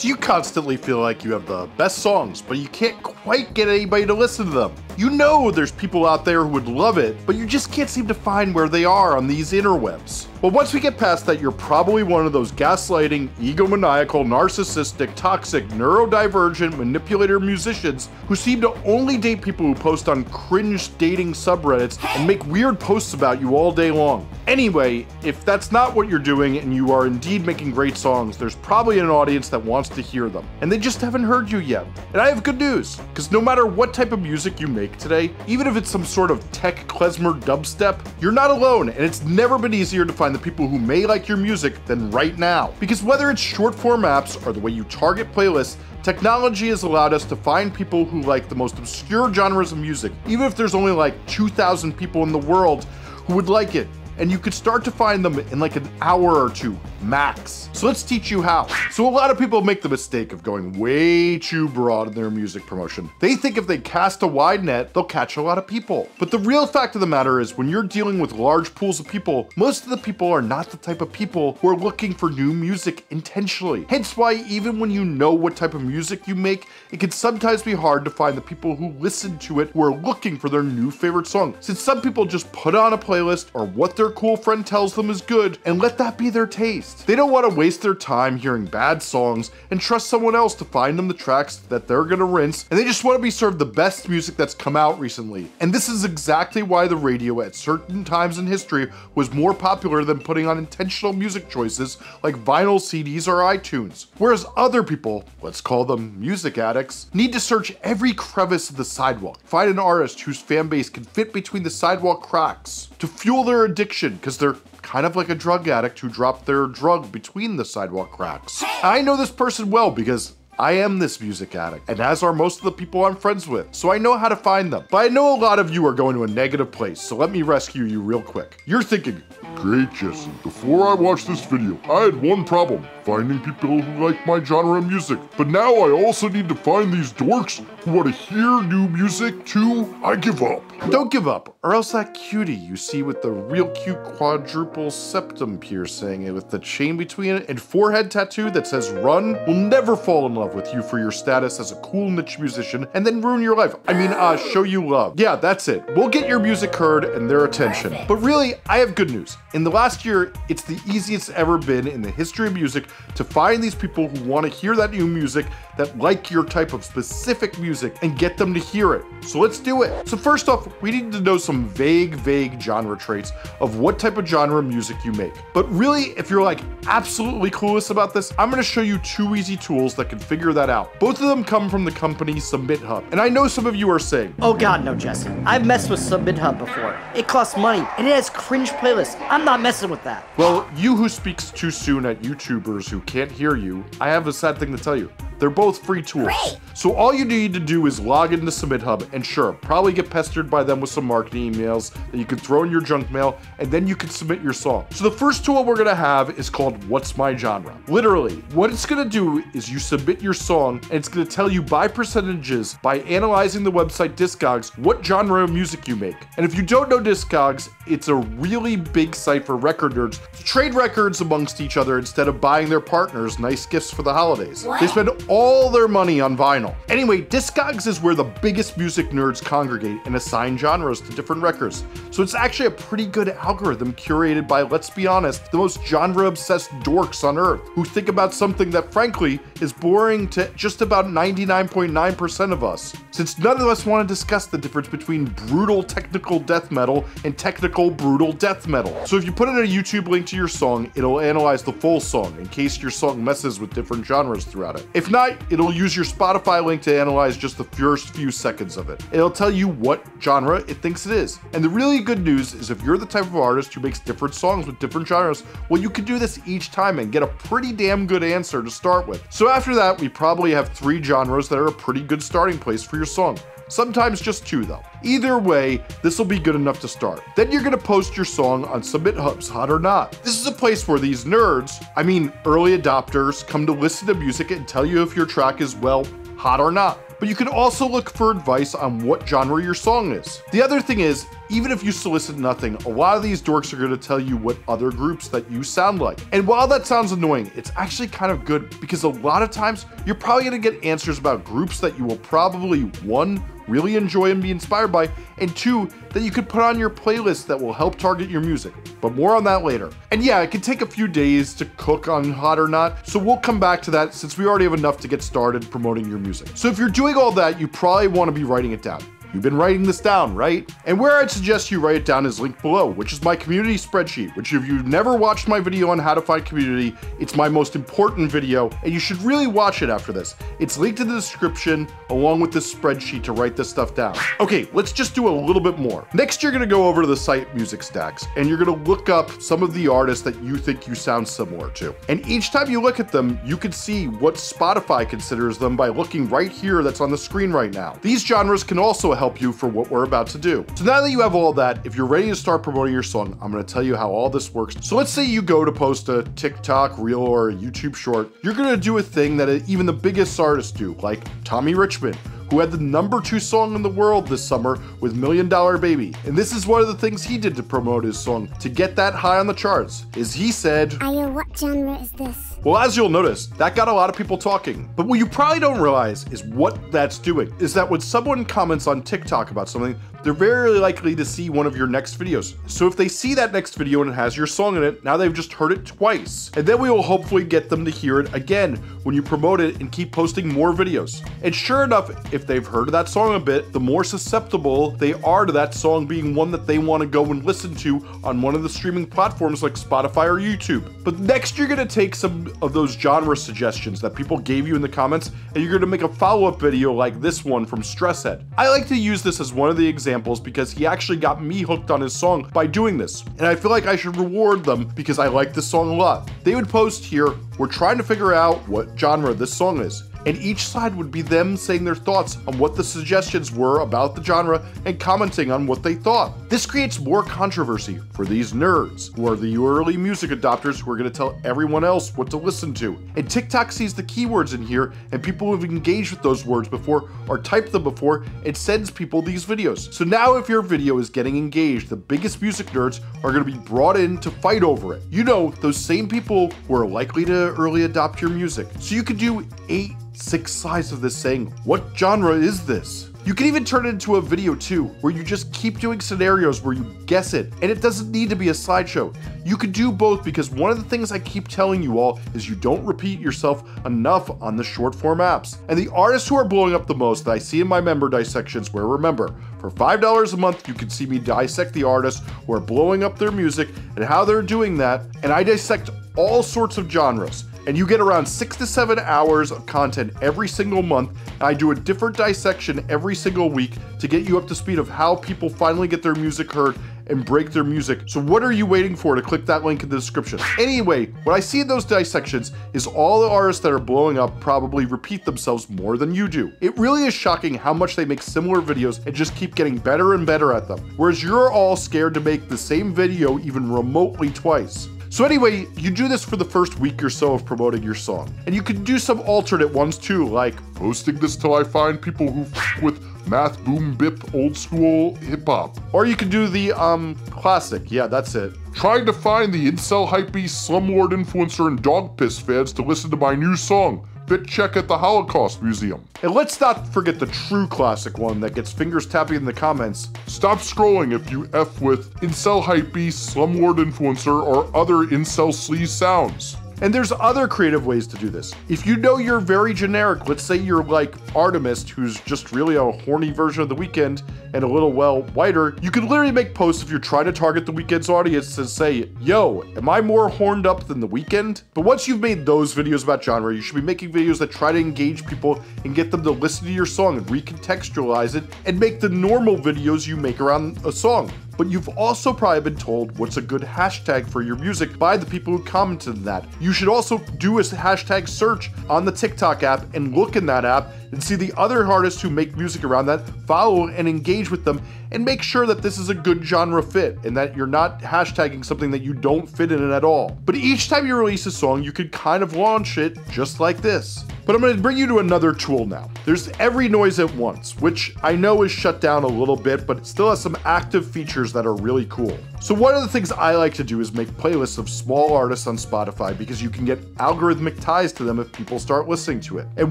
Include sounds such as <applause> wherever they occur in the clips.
Do you constantly feel like you have the best songs, but you can't quite get anybody to listen to them? You know there's people out there who would love it, but you just can't seem to find where they are on these interwebs. Well, once we get past that, you're probably one of those gaslighting, egomaniacal, narcissistic, toxic, neurodivergent, manipulator musicians who seem to only date people who post on cringe dating subreddits and make weird posts about you all day long. Anyway, if that's not what you're doing and you are indeed making great songs, there's probably an audience that wants to hear them, and they just haven't heard you yet. And I have good news, because no matter what type of music you make today, even if it's some sort of tech klezmer dubstep, you're not alone, and it's never been easier to find the people who may like your music than right now. Because whether it's short form apps or the way you target playlists, Technology has allowed us to find people who like the most obscure genres of music, even if there's only like 2,000 people in the world who would like it and you could start to find them in like an hour or two max. So let's teach you how. So a lot of people make the mistake of going way too broad in their music promotion. They think if they cast a wide net, they'll catch a lot of people. But the real fact of the matter is when you're dealing with large pools of people, most of the people are not the type of people who are looking for new music intentionally. Hence why even when you know what type of music you make, it can sometimes be hard to find the people who listen to it who are looking for their new favorite song. Since some people just put on a playlist or what they're their cool friend tells them is good and let that be their taste. They don't want to waste their time hearing bad songs and trust someone else to find them the tracks that they're gonna rinse and they just want to be served the best music that's come out recently. And this is exactly why the radio at certain times in history was more popular than putting on intentional music choices like vinyl CDs or iTunes. Whereas other people, let's call them music addicts, need to search every crevice of the sidewalk, find an artist whose fan base can fit between the sidewalk cracks to fuel their addiction addiction because they're kind of like a drug addict who dropped their drug between the sidewalk cracks. I know this person well because I am this music addict, and as are most of the people I'm friends with, so I know how to find them. But I know a lot of you are going to a negative place, so let me rescue you real quick. You're thinking, Great, Jesse. Before I watched this video, I had one problem, finding people who like my genre of music. But now I also need to find these dorks who want to hear new music too. I give up. Don't give up, or else that cutie you see with the real cute quadruple septum piercing and with the chain between it and forehead tattoo that says run will never fall in love with you for your status as a cool niche musician and then ruin your life. I mean, uh, show you love. Yeah, that's it. We'll get your music heard and their attention. But really, I have good news. In the last year, it's the easiest ever been in the history of music to find these people who want to hear that new music, that like your type of specific music, and get them to hear it. So let's do it. So first off, we need to know some vague, vague genre traits of what type of genre music you make. But really, if you're like absolutely clueless about this, I'm gonna show you two easy tools that can figure that out. Both of them come from the company SubmitHub. And I know some of you are saying, Oh god, no, Jesse. I've messed with SubmitHub before. It costs money, and it has cringe playlists. I'm not messing with that. Well, you who speaks too soon at YouTubers who can't hear you, I have a sad thing to tell you. They're both free tools. Great. So all you need to do is log into SubmitHub and sure, probably get pestered by them with some marketing emails that you can throw in your junk mail and then you can submit your song. So the first tool we're gonna have is called What's My Genre. Literally, what it's gonna do is you submit your song and it's gonna tell you by percentages by analyzing the website Discogs what genre of music you make. And if you don't know Discogs, it's a really big site for record nerds to trade records amongst each other instead of buying their partners nice gifts for the holidays. What? They spend all their money on vinyl. Anyway, Discogs is where the biggest music nerds congregate and assign genres to different records. So it's actually a pretty good algorithm curated by, let's be honest, the most genre-obsessed dorks on earth who think about something that frankly is boring to just about 99.9% of us. Since none of us want to discuss the difference between brutal technical death metal and technical brutal death metal. So if you put in a YouTube link to your song, it'll analyze the full song in case your song messes with different genres throughout it. If not, it'll use your Spotify link to analyze just the first few seconds of it. It'll tell you what genre it thinks it is. And the really good news is if you're the type of artist who makes different songs with different genres, well, you can do this each time and get a pretty damn good answer to start with. So after that, we probably have three genres that are a pretty good starting place for your song sometimes just two though. Either way, this will be good enough to start. Then you're gonna post your song on SubmitHub's Hot or Not. This is a place where these nerds, I mean early adopters, come to listen to music and tell you if your track is, well, hot or not. but you can also look for advice on what genre your song is. The other thing is, even if you solicit nothing, a lot of these dorks are to tell you what other groups that you sound like. And while that sounds annoying, it's actually kind of good because a lot of times you're probably to get answers about groups that you will probably one really enjoy and be inspired by, and two, that you could put on your playlist that will help target your music. But more on that later. And yeah, it can take a few days to cook on Hot or Not, so we'll come back to that since we already have enough to get started promoting your music. So if you're doing all that, you probably want to be writing it down. You've been writing this down, right? And where I'd suggest you write it down is linked below, which is my community spreadsheet, which if you've never watched my video on how to find community, it's my most important video, and you should really watch it after this. It's linked in the description along with this spreadsheet to write this stuff down. Okay, let's just do a little bit more. Next, you're gonna go over to the site Music Stax, and you're gonna look up some of the artists that you think you sound similar to. And each time you look at them, you can see what Spotify considers them by looking right here that's on the screen right now. These genres can also help you for what we're about to do. So now that you have all that, if you're ready to start promoting your song, I'm gonna tell you how all this works. So let's say you go to post a TikTok reel or a YouTube short, you're gonna do a thing that even the biggest artists do, like Tommy Richman, who had the number two song in the world this summer with Million Dollar Baby. And this is one of the things he did to promote his song to get that high on the charts, is he said, Ayo, what genre is this? Well, as you'll notice, that got a lot of people talking. But what you probably don't realize is what that's doing, is that when someone comments on TikTok about something, they're very likely to see one of your next videos. So if they see that next video and it has your song in it, now they've just heard it twice. And then we will hopefully get them to hear it again when you promote it and keep posting more videos. And sure enough, if they've heard of that song a bit, the more susceptible they are to that song being one that they want to go and listen to on one of the streaming platforms like Spotify or YouTube. But next you're gonna take some of those genre suggestions that people gave you in the comments and you're gonna make a follow-up video like this one from Stresshead. I like to use this as one of the examples because he actually got me hooked on his song by doing this. And I feel like I should reward them because I like this song a lot. They would post here, we're trying to figure out what genre this song is and each side would be them saying their thoughts on what the suggestions were about the genre and commenting on what they thought. This creates more controversy for these nerds, who are the early music adopters who are going to tell everyone else what to listen to. And TikTok sees the keywords in here, and people who have engaged with those words before or typed them before, it sends people these videos. So now if your video is getting engaged, the biggest music nerds are going to be brought in to fight over it. You know, those same people who are likely to early adopt your music. So you could do eight six sides of this saying, what genre is this? You can even turn it into a video too, where you just keep doing scenarios where you guess it, and it doesn't need to be a slideshow. You could do both because one of the things I keep telling you all is you don't repeat yourself enough on the short form apps. And the artists who are blowing up the most that I see in my member dissections, where remember, for $5 a month, you can see me dissect the artists who are blowing up their music and how they're doing that, and I dissect all sorts of genres and you get around six to seven hours of content every single month. I do a different dissection every single week to get you up to speed of how people finally get their music heard and break their music. So what are you waiting for to click that link in the description? Anyway, what I see in those dissections is all the artists that are blowing up probably repeat themselves more than you do. It really is shocking how much they make similar videos and just keep getting better and better at them. Whereas you're all scared to make the same video even remotely twice. So anyway, you do this for the first week or so of promoting your song. And you can do some alternate ones too, like posting this till I find people who <laughs> with math boom bip old school hip hop. Or you can do the um classic, yeah, that's it. Trying to find the incel hypebeast slumlord influencer and dog piss fans to listen to my new song bit check at the Holocaust Museum. And let's not forget the true classic one that gets fingers tapping in the comments. Stop scrolling if you F with incel hypebeast, slumlord influencer, or other incel sleaze sounds. And there's other creative ways to do this. If you know you're very generic, let's say you're like Artemas, who's just really a horny version of The Weeknd and a little, well, whiter, you can literally make posts if you're trying to target The Weeknd's audience to say, yo, am I more horned up than The Weeknd? But once you've made those videos about genre, you should be making videos that try to engage people and get them to listen to your song and recontextualize it and make the normal videos you make around a song but you've also probably been told what's a good hashtag for your music by the people who commented that. You should also do a hashtag search on the TikTok app and look in that app and see the other artists who make music around that, follow and engage with them, and make sure that this is a good genre fit and that you're not hashtagging something that you don't fit in at all. But each time you release a song, you could kind of launch it just like this. But I'm going to bring you to another tool now. There's Every Noise at Once, which I know is shut down a little bit, but it still has some active features that are really cool. So one of the things I like to do is make playlists of small artists on Spotify because you can get algorithmic ties to them if people start listening to it. And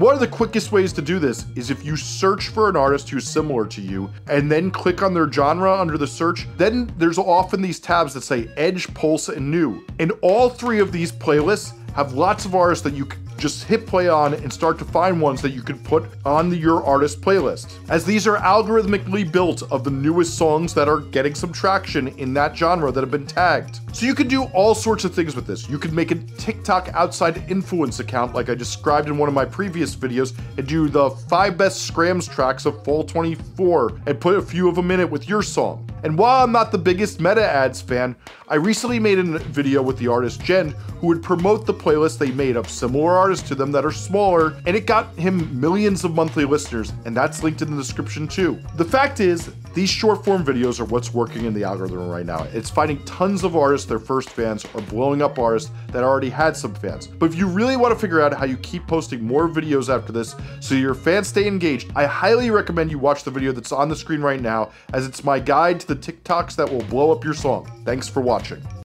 one of the quickest ways to do this is if you search for an artist who's similar to you and then click on their genre under the search, then there's often these tabs that say Edge, Pulse, and New. And all three of these playlists have lots of artists that you can just hit play on and start to find ones that you can put on the, your artist playlist. As these are algorithmically built of the newest songs that are getting some traction in that genre that have been tagged. So you can do all sorts of things with this. You could make a TikTok outside influence account like I described in one of my previous videos and do the five best scrams tracks of fall 24 and put a few of them in it with your song. And while I'm not the biggest meta ads fan, I recently made a video with the artist Jen who would promote the playlist they made of similar artists to them that are smaller, and it got him millions of monthly listeners, and that's linked in the description too. The fact is, these short form videos are what's working in the algorithm right now. It's finding tons of artists, their first fans, or blowing up artists that already had some fans. But if you really want to figure out how you keep posting more videos after this so your fans stay engaged, I highly recommend you watch the video that's on the screen right now as it's my guide to the TikToks that will blow up your song. Thanks for watching.